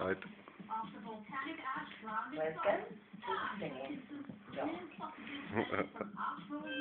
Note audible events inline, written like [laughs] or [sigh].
Right. Welcome to singing. [laughs]